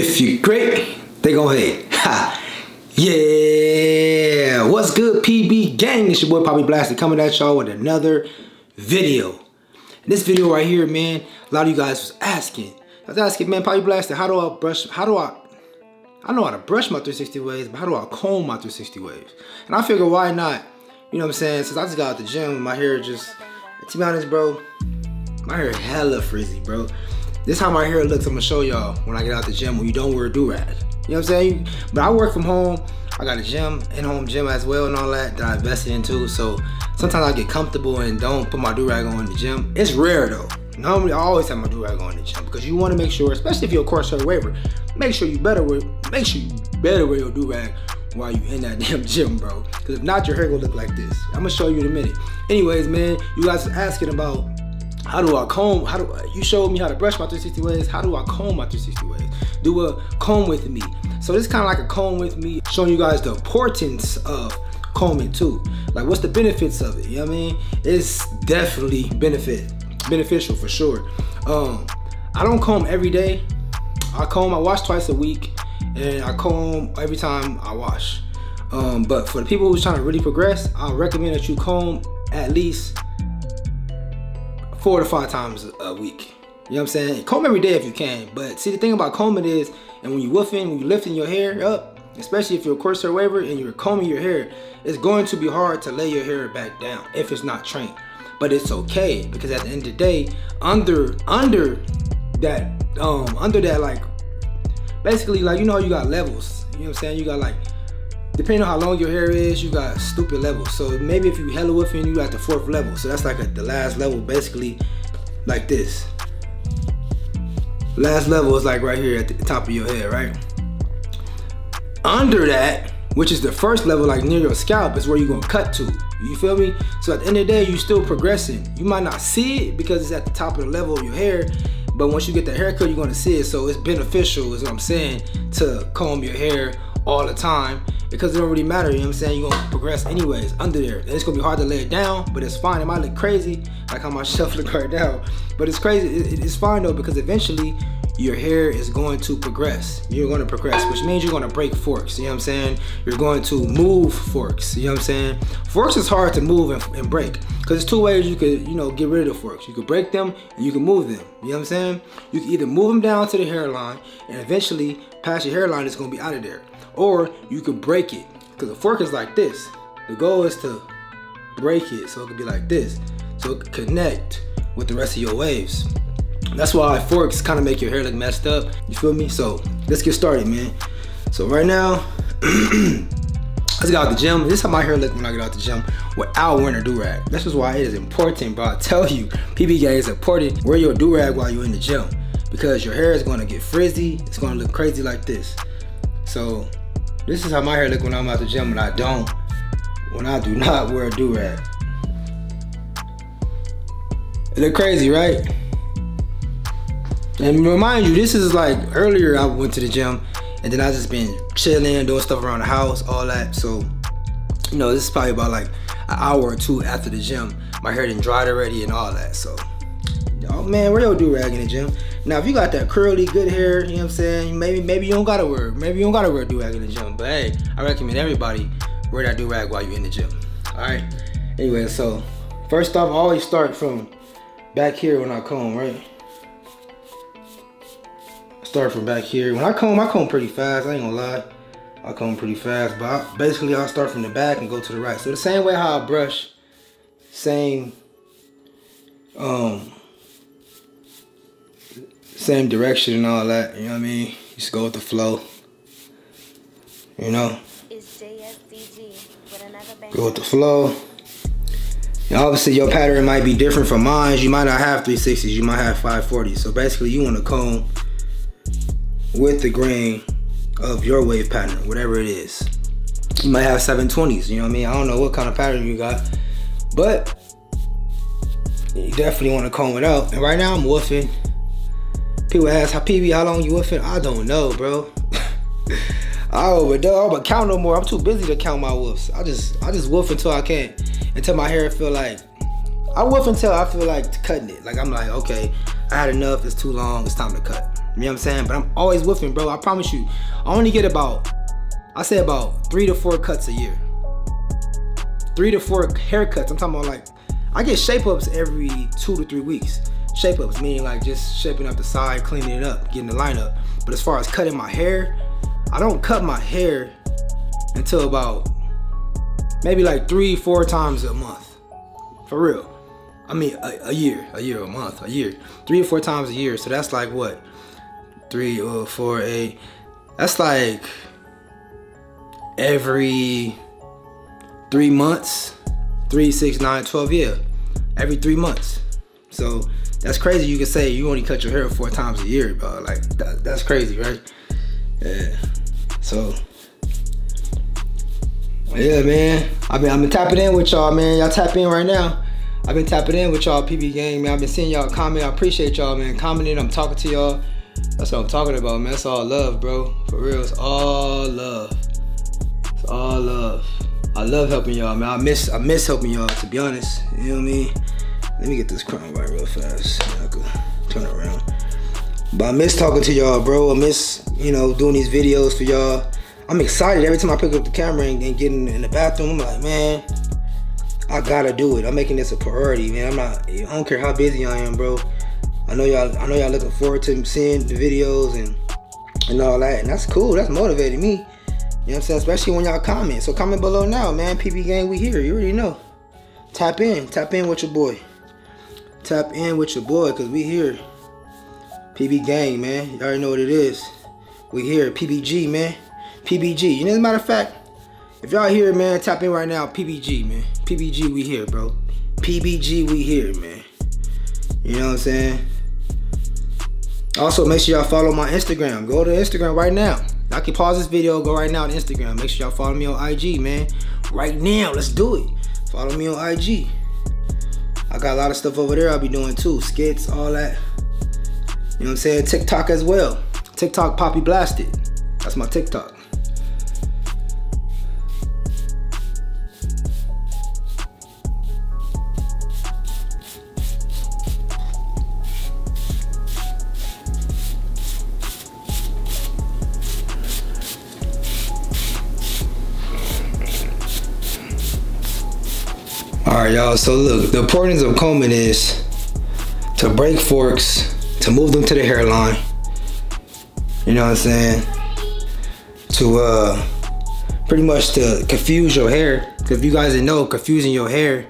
If you great, they gon' hate. Ha. Yeah. What's good, PB gang? It's your boy Poppy Blasted coming at y'all with another video. In this video right here, man, a lot of you guys was asking. I was asking, man, Poppy Blasted, how do I brush, how do I, I know how to brush my 360 waves, but how do I comb my 360 waves? And I figure why not, you know what I'm saying, since I just got out the gym, my hair just, to be honest, bro, my hair hella frizzy, bro. This how my hair looks, I'm gonna show y'all when I get out the gym when you don't wear a do-rag. You know what I'm saying? But I work from home. I got a gym, in-home gym as well and all that that I invested into. So sometimes I get comfortable and don't put my do-rag on in the gym. It's rare though. Normally I always have my do-rag on in the gym because you wanna make sure, especially if you're a corset waver, make sure you better wear, make sure you better wear your do-rag while you in that damn gym, bro. Because if not, your hair gonna look like this. I'm gonna show you in a minute. Anyways, man, you guys asking about how do I comb? How do I, you showed me how to brush my 360 waves? How do I comb my 360 waves? Do a comb with me. So this is kind of like a comb with me, showing you guys the importance of combing too. Like what's the benefits of it? You know what I mean? It's definitely benefit beneficial for sure. Um, I don't comb every day. I comb, I wash twice a week, and I comb every time I wash. Um, but for the people who's trying to really progress, I recommend that you comb at least four to five times a week. You know what I'm saying? Comb every day if you can. But see, the thing about combing is, and when you wolfing, when you lifting your hair up, especially if you're a corset waver and you're combing your hair, it's going to be hard to lay your hair back down if it's not trained. But it's okay because at the end of the day, under under that um under that like basically like you know you got levels. You know what I'm saying? You got like depending on how long your hair is, you got stupid levels. So maybe if you hella wolfing, you got the fourth level. So that's like a, the last level, basically like this. Last level is like right here at the top of your head, right? Under that, which is the first level, like near your scalp, is where you're gonna cut to. You feel me? So at the end of the day, you're still progressing. You might not see it because it's at the top of the level of your hair, but once you get the haircut, you're gonna see it. So it's beneficial, is what I'm saying, to comb your hair all the time because it don't really matter, you know what I'm saying? You're gonna progress anyways under there. And it's gonna be hard to lay it down, but it's fine. It might look crazy, like how my shelf look right now, but it's crazy. It, it's fine though because eventually your hair is going to progress. You're gonna progress, which means you're gonna break forks, you know what I'm saying? You're going to move forks, you know what I'm saying? Forks is hard to move and, and break because there's two ways you could, you know, get rid of the forks. You could break them and you can move them, you know what I'm saying? You can either move them down to the hairline and eventually past your hairline, it's gonna be out of there or you could break it because the fork is like this. The goal is to break it so it could be like this, so it connect with the rest of your waves. That's why forks kind of make your hair look messed up. You feel me? So let's get started, man. So right now, let's get out the gym. This is how my hair look when I get out the gym without wearing a do-rag. This is why it is important, bro. I tell you, PB is important. Wear your do-rag while you're in the gym because your hair is gonna get frizzy. It's gonna look crazy like this. So this is how my hair look when I'm at the gym and I don't, when I do not wear a do-rag. It look crazy, right? And remind you, this is like earlier I went to the gym and then I just been chilling, doing stuff around the house, all that. So, you know, this is probably about like an hour or two after the gym. My hair didn't dried already and all that. So, oh man, wear your do-rag in the gym. Now, if you got that curly, good hair, you know what I'm saying? Maybe maybe you don't gotta wear, maybe you don't gotta wear a do-rag in the gym. But hey, I recommend everybody wear that do-rag while you're in the gym. All right. Anyway, so first off, I always start from back here when I comb, right? Start from back here. When I comb, I comb pretty fast. I ain't gonna lie. I comb pretty fast, but I, basically I'll start from the back and go to the right. So the same way how I brush, same um same direction and all that, you know what I mean? Just go with the flow. You know? Go with the flow. And obviously your pattern might be different from mine. You might not have 360s, you might have 540s. So basically you wanna comb with the grain of your wave pattern, whatever it is. You might have 720s, you know what I mean? I don't know what kind of pattern you got, but you definitely wanna comb it out. And right now I'm wolfing People ask how PB how long you with wolfing? I don't know, bro. I overdone, but count no more. I'm too busy to count my woofs. I just I just woof until I can't. Until my hair feel like I woof until I feel like cutting it. Like I'm like, okay, I had enough, it's too long, it's time to cut. You know what I'm saying? But I'm always wolfing, bro. I promise you. I only get about, I say about three to four cuts a year. Three to four haircuts. I'm talking about like, I get shape ups every two to three weeks. Shape ups, meaning like just shaping up the side, cleaning it up, getting the line up. But as far as cutting my hair, I don't cut my hair until about maybe like three, four times a month. For real. I mean, a, a, year, a year, a month, a year, three or four times a year. So that's like what, three or four, eight. That's like every three months, three, six, nine, twelve. Yeah, every three months. So that's crazy. You can say you only cut your hair four times a year, bro. Like that, that's crazy, right? Yeah. So yeah, man. I've been I've been tapping in with y'all, man. Y'all tap in right now. I've been tapping in with y'all PB gang, man. I've been seeing y'all comment. I appreciate y'all, man. Commenting, I'm talking to y'all. That's what I'm talking about, man. It's all love, bro. For real, it's all love. It's all love. I love helping y'all, man. I miss I miss helping y'all, to be honest. You know what I mean? Let me get this crown right real fast. I could turn it around. But I miss talking to y'all, bro. I miss, you know, doing these videos for y'all. I'm excited every time I pick up the camera and, and get in, in, the bathroom. I'm like, man, I gotta do it. I'm making this a priority, man. I'm not. I don't care how busy I am, bro. I know y'all. I know y'all looking forward to seeing the videos and and all that, and that's cool. That's motivating me. You know what I'm saying? Especially when y'all comment. So comment below now, man. PB gang, we here. You already know. Tap in. Tap in with your boy. Tap in with your boy, cause we here. PB gang, man. You already know what it is. We here. PBG, man. PBG. You know, as a matter of fact, if y'all here, man, tap in right now. PBG, man. PBG, we here, bro. PBG, we here, man. You know what I'm saying? Also, make sure y'all follow my Instagram. Go to Instagram right now. I can pause this video, go right now to Instagram. Make sure y'all follow me on IG, man. Right now, let's do it. Follow me on IG. I got a lot of stuff over there I'll be doing too. Skits, all that. You know what I'm saying? TikTok as well. TikTok Poppy Blasted. That's my TikTok. Right, y'all. So look, the importance of combing is to break forks, to move them to the hairline. You know what I'm saying? To uh, pretty much to confuse your hair. Cause if you guys didn't know, confusing your hair,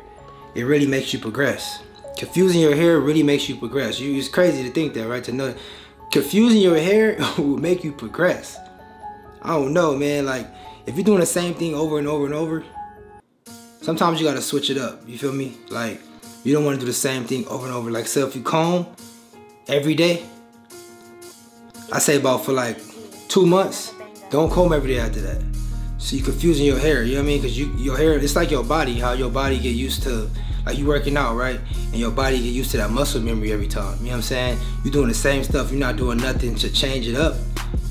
it really makes you progress. Confusing your hair really makes you progress. You, it's crazy to think that, right? To know confusing your hair will make you progress. I don't know, man. Like if you're doing the same thing over and over and over, sometimes you gotta switch it up. You feel me? Like you don't want to do the same thing over and over. Like so if you comb every day, I say about for like two months, don't comb every day after that. So you're confusing your hair, you know what I mean? Cause you your hair, it's like your body, how your body get used to like you working out, right? And your body get used to that muscle memory every time. You know what I'm saying? You're doing the same stuff, you're not doing nothing to change it up.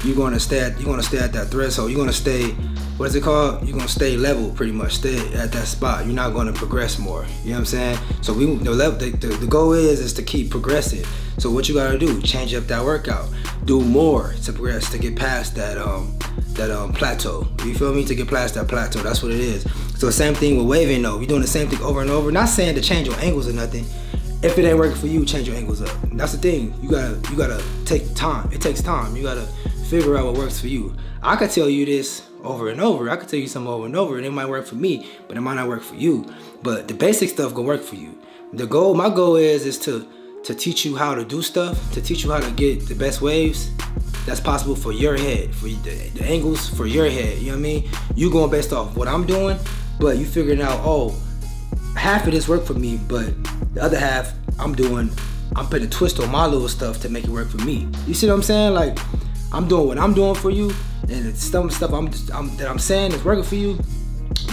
You're gonna stay at you're gonna stay at that threshold. You're gonna stay what is it called? You're gonna stay level pretty much, stay at that spot. You're not gonna progress more. You know what I'm saying? So we the level the, the, the goal is is to keep progressing. So what you gotta do, change up that workout. Do more to progress to get past that um that um plateau. You feel me? To get past that plateau. That's what it is. So same thing with waving though. You're doing the same thing over and over. Not saying to change your angles or nothing. If it ain't working for you, change your angles up. That's the thing. You gotta you gotta take time. It takes time. You gotta figure out what works for you. I could tell you this over and over. I could tell you something over and over and it might work for me, but it might not work for you. But the basic stuff gonna work for you. The goal, my goal is, is to, to teach you how to do stuff, to teach you how to get the best waves that's possible for your head, for the, the angles for your head, you know what I mean? You going based off what I'm doing, but you figuring out, oh, half of this work for me, but the other half I'm doing, I'm putting a twist on my little stuff to make it work for me. You see what I'm saying? Like, I'm doing what I'm doing for you, and some stuff I'm, I'm that I'm saying is working for you,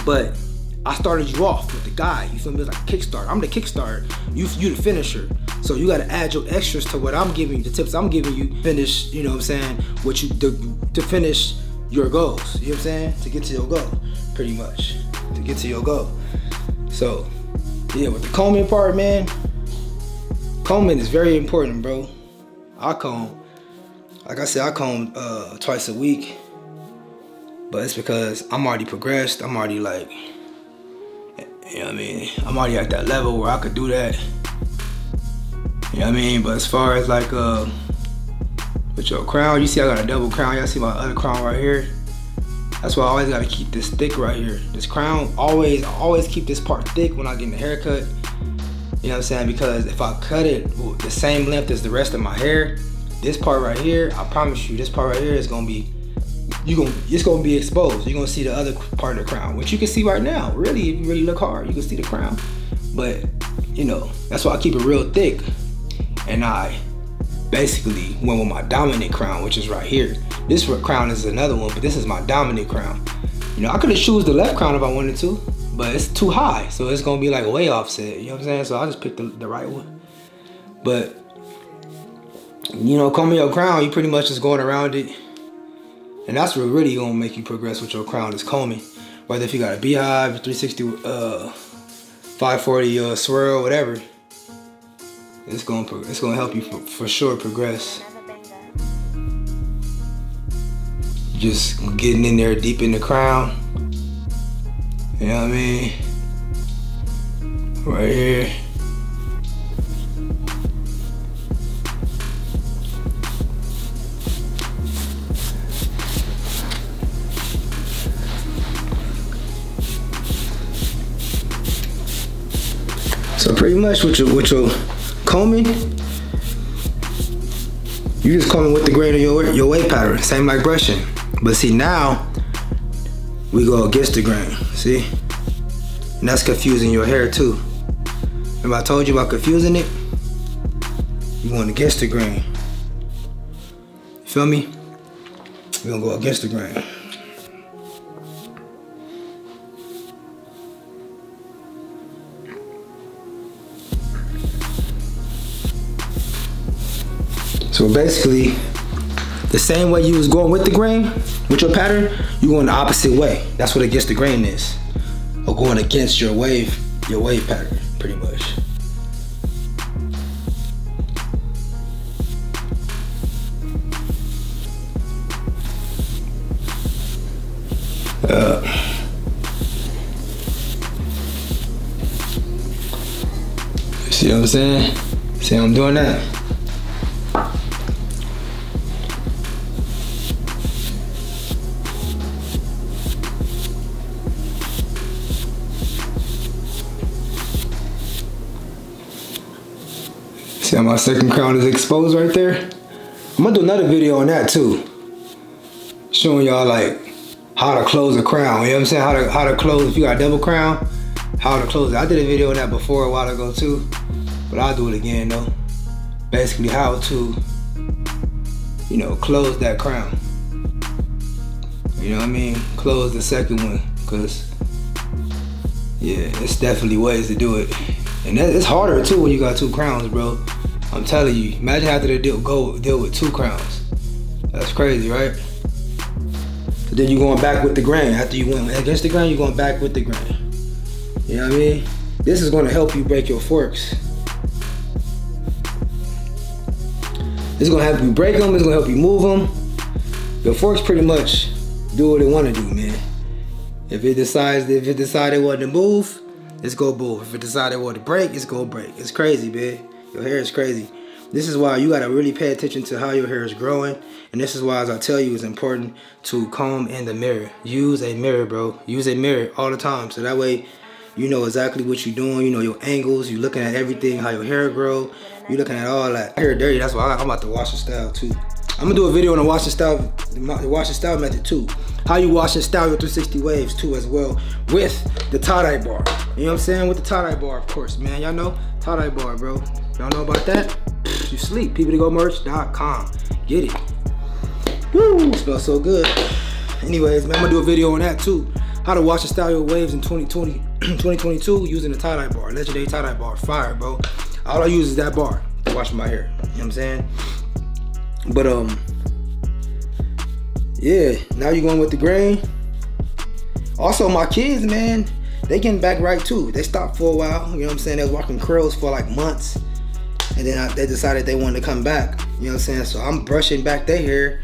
but I started you off with the guy. You feel me? It's like kickstart. I'm the kickstart. You you the finisher. So you gotta add your extras to what I'm giving you, the tips I'm giving you. Finish. You know what I'm saying? What you to, to finish your goals. You know what I'm saying? To get to your goal, pretty much. To get to your goal. So yeah, with the combing part, man. Combing is very important, bro. I comb like I said, I comb uh, twice a week, but it's because I'm already progressed. I'm already like, you know what I mean? I'm already at that level where I could do that. You know what I mean? But as far as like, uh, with your crown, you see I got a double crown. Y'all see my other crown right here? That's why I always gotta keep this thick right here. This crown, always, always keep this part thick when I get the haircut. You know what I'm saying? Because if I cut it the same length as the rest of my hair, this part right here, I promise you, this part right here is gonna be, you gonna, it's gonna be exposed. You're gonna see the other part of the crown, which you can see right now. Really, if you really look hard, you can see the crown. But, you know, that's why I keep it real thick. And I basically went with my dominant crown, which is right here. This crown is another one, but this is my dominant crown. You know, I could have choose the left crown if I wanted to, but it's too high, so it's gonna be like way offset. You know what I'm saying? So I just picked the, the right one. But you know, combing your crown, you pretty much just going around it. And that's what really gonna make you progress with your crown is combing. Whether if you got a beehive, 360, uh, 540 uh, swirl, whatever. It's gonna it's gonna help you for, for sure progress. Just getting in there deep in the crown. You know what I mean? Right here. So pretty much with your with your combing, you just combing with the grain of your your wave pattern, same like brushing. But see now, we go against the grain, see? And that's confusing your hair too. Remember I told you about confusing it? You going against the grain. Feel me? We're gonna go against the grain. So basically, the same way you was going with the grain, with your pattern, you going the opposite way. That's what against the grain is. Or going against your wave, your wave pattern, pretty much. Uh, see what I'm saying? See I'm doing that? See how my second crown is exposed right there? I'm gonna do another video on that too. Showing y'all like how to close a crown. You know what I'm saying? How to how to close if you got a double crown, how to close it. I did a video on that before a while ago too. But I'll do it again though. Basically how to, you know, close that crown. You know what I mean? Close the second one. Cause yeah, it's definitely ways to do it. And it's harder too when you got two crowns, bro. I'm telling you, imagine having to deal, go deal with two crowns. That's crazy, right? But then you going back with the grain. After you went against the grain, you going back with the grain. You know what I mean? This is gonna help you break your forks. This is gonna help you break them, it's gonna help you move them. Your forks pretty much do what they wanna do, man. If it decides, if it decided what to move, it's go move. If it decided what to break, it's go break. It's crazy, man. Your hair is crazy. This is why you gotta really pay attention to how your hair is growing. And this is why, as I tell you, it's important to comb in the mirror. Use a mirror, bro. Use a mirror all the time. So that way, you know exactly what you're doing. You know your angles. You're looking at everything, how your hair grow. You're looking at all that. Hair dirty, that's why I'm about to wash the style too. I'm gonna do a video on the washing style, the washing style method too. How you wash and style your 360 waves too as well with the tie-dye bar. You know what I'm saying? With the tie-dye bar, of course, man. Y'all know tie-dye bar, bro. Y'all know about that? You sleep. PbTheGoatMerch.com. Get it. Woo! Smells so good. Anyways, man, I'm gonna do a video on that too. How to wash the style your waves in 2020, 2022 using the tie-dye bar. Legendary tie-dye bar. Fire, bro. All I use is that bar to wash my hair. You know what I'm saying? But um, yeah, now you're going with the grain. Also, my kids, man, they getting back right too. They stopped for a while. You know what I'm saying? They was walking curls for like months and then I, they decided they wanted to come back. You know what I'm saying? So I'm brushing back their hair.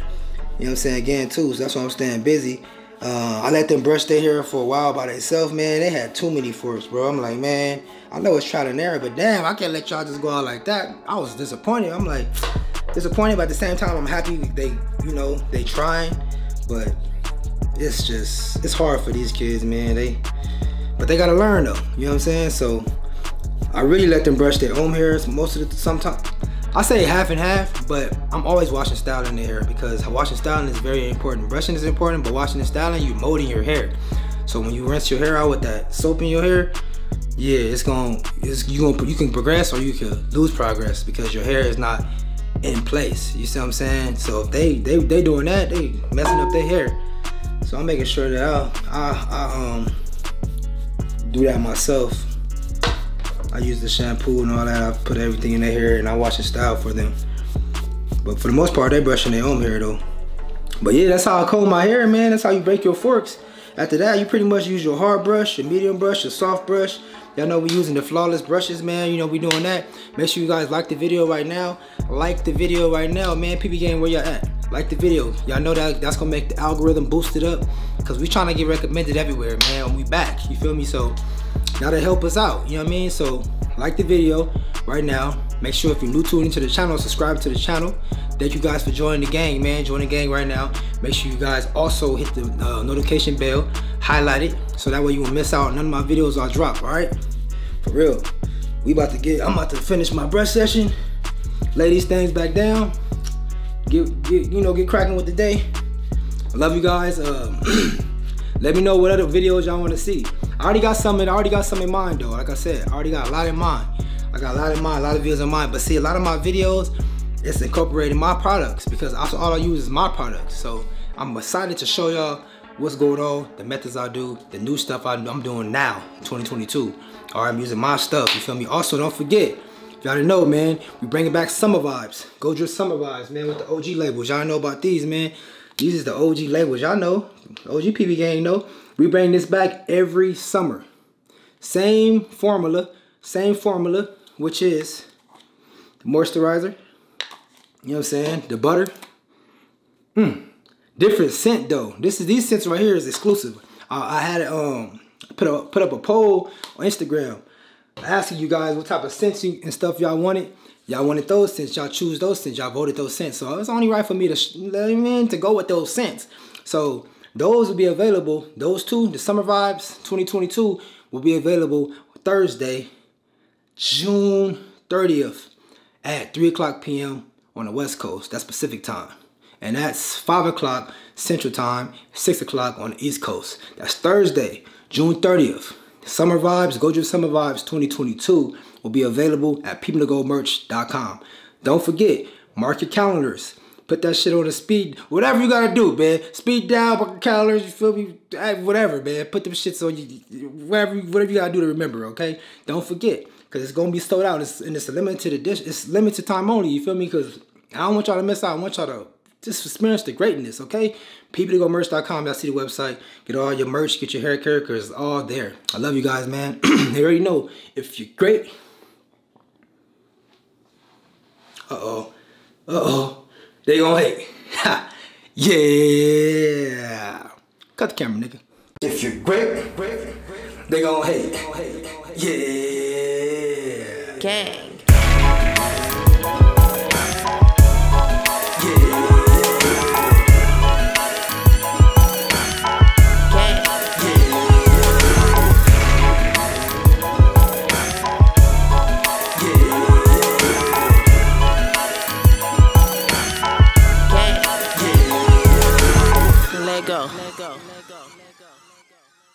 You know what I'm saying? Again, too. So that's why I'm staying busy. Uh, I let them brush their hair for a while by themselves, man. They had too many forks, bro. I'm like, man, I know it's trial and error, but damn, I can't let y'all just go out like that. I was disappointed. I'm like, disappointed, but at the same time, I'm happy they, you know, they trying. But it's just, it's hard for these kids, man. They, but they gotta learn though. You know what I'm saying? So I really let them brush their own hairs most of the sometimes. I say half and half, but I'm always washing styling the hair because washing styling is very important. Brushing is important, but washing and styling, you're molding your hair. So when you rinse your hair out with that soap in your hair, yeah, it's gonna, it's, you gonna, you can progress or you can lose progress because your hair is not in place. You see what I'm saying? So if they, they, they doing that, they messing up their hair. So I'm making sure that I, I, I um, do that myself I use the shampoo and all that. I put everything in their hair and I wash and style for them. But for the most part, they brushing their own hair though. But yeah, that's how I comb my hair, man. That's how you break your forks. After that, you pretty much use your hard brush, your medium brush, your soft brush. Y'all know we using the flawless brushes, man. You know we doing that. Make sure you guys like the video right now. Like the video right now, man. PB Gang, where y'all at? Like the video. Y'all know that that's gonna make the algorithm boost it up. Cause we trying to get recommended everywhere, man. We back. You feel me? So that'll help us out. You know what I mean? So like the video right now. Make sure if you're new tuning to the channel, subscribe to the channel. Thank you guys for joining the gang, man. Join the gang right now. Make sure you guys also hit the uh, notification bell, highlight it, so that way you won't miss out. None of my videos are drop, all right? For real. We about to get, I'm about to finish my brush session. Lay these things back down. Get, get you know, get cracking with the day. I love you guys. Um, let me know what other videos y'all want to see. I already got something, I already got something in mind though. Like I said, I already got a lot in mind. I got a lot in mind, a lot of videos in mind. But see, a lot of my videos, it's incorporating my products because also all I use is my products. So I'm excited to show y'all what's going on, the methods I do, the new stuff I, am doing now, 2022. All right, I'm using my stuff, you feel me? Also, don't forget, y'all didn't know, man, we bringing back summer vibes. Goat Drip Summer Vibes, man, with the OG labels. Y'all know about these, man. These is the OG labels. Y'all know. OG PB gang know. We bring this back every summer. Same formula, same formula, which is the moisturizer. You know what I'm saying? The butter. Hmm. Different scent though. This is these scents right here is exclusive. I had um put up put up a poll on Instagram asking you guys what type of scents and stuff y'all wanted. Y'all wanted those scents. Y'all choose those scents. Y'all voted those scents. So it's only right for me to to go with those scents. So those will be available. Those two, the Summer Vibes 2022, will be available Thursday, June 30th at 3 o'clock p.m. on the West Coast. That's Pacific time. And that's 5 o'clock Central time, 6 o'clock on the East Coast. That's Thursday, June 30th. Summer Vibes, Goat Drip Summer Vibes 2022 will be available at pbthegoatmerch.com. Don't forget, mark your calendars. Put that shit on the speed, whatever you gotta do, man. Speed down, mark your calendars, you feel me? Whatever, man. Put them shits on you, whatever, whatever you gotta do to remember, okay? Don't forget, because it's gonna be sold out, it's, and it's a limited edition, it's limited time only, you feel me? Because I don't want y'all to miss out, I want y'all to just experience the greatness, okay? PbTheGoatMerch.com, y'all see the website. Get all your merch, get your hair care, cause it's all there. I love you guys, man. they already know, if you're great, uh-oh. Uh-oh. They gonna hate. Ha. Yeah. Cut the camera, nigga. If you're great, great, they gonna hate. Yeah. Gang. go. Let go.